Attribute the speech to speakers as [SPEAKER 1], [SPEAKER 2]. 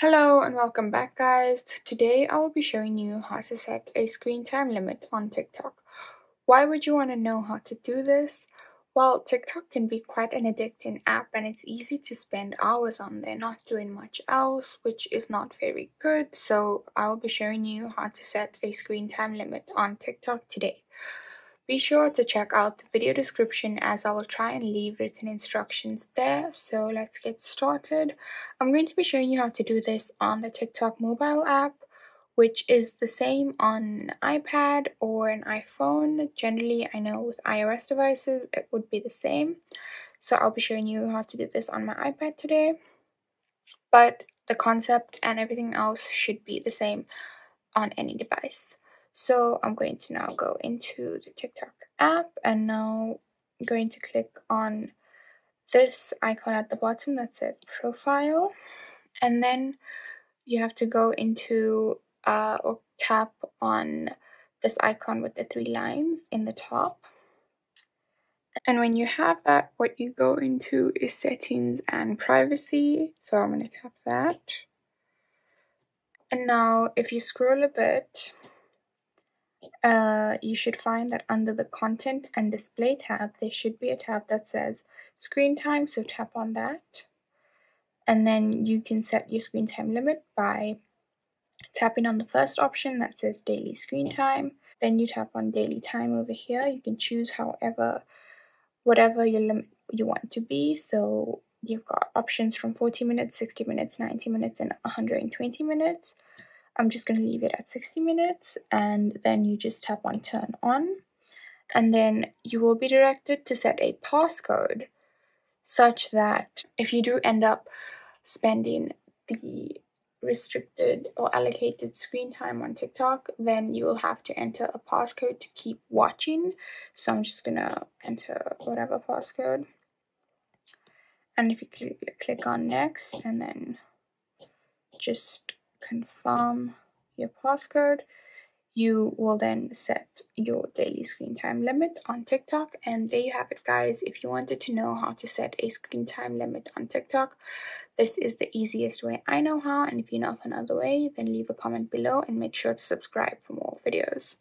[SPEAKER 1] Hello and welcome back guys. Today I will be showing you how to set a screen time limit on TikTok. Why would you want to know how to do this? Well, TikTok can be quite an addicting app and it's easy to spend hours on there not doing much else, which is not very good. So I'll be showing you how to set a screen time limit on TikTok today. Be sure to check out the video description as I will try and leave written instructions there. So let's get started. I'm going to be showing you how to do this on the TikTok mobile app, which is the same on an iPad or an iPhone. Generally, I know with iOS devices, it would be the same. So I'll be showing you how to do this on my iPad today. But the concept and everything else should be the same on any device. So I'm going to now go into the TikTok app and now I'm going to click on this icon at the bottom that says profile. And then you have to go into uh, or tap on this icon with the three lines in the top. And when you have that what you go into is settings and privacy. So I'm going to tap that. And now if you scroll a bit uh, you should find that under the content and display tab, there should be a tab that says screen time. So tap on that. And then you can set your screen time limit by tapping on the first option that says daily screen time. Then you tap on daily time over here. You can choose however, whatever your limit you want to be. So you've got options from 40 minutes, 60 minutes, 90 minutes, and 120 minutes. I'm just going to leave it at 60 minutes and then you just tap on turn on and then you will be directed to set a passcode such that if you do end up spending the restricted or allocated screen time on TikTok, then you will have to enter a passcode to keep watching. So I'm just gonna enter whatever passcode. And if you click, click on next and then just confirm your passcode. You will then set your daily screen time limit on TikTok. And there you have it, guys. If you wanted to know how to set a screen time limit on TikTok, this is the easiest way I know how. And if you know of another way, then leave a comment below and make sure to subscribe for more videos.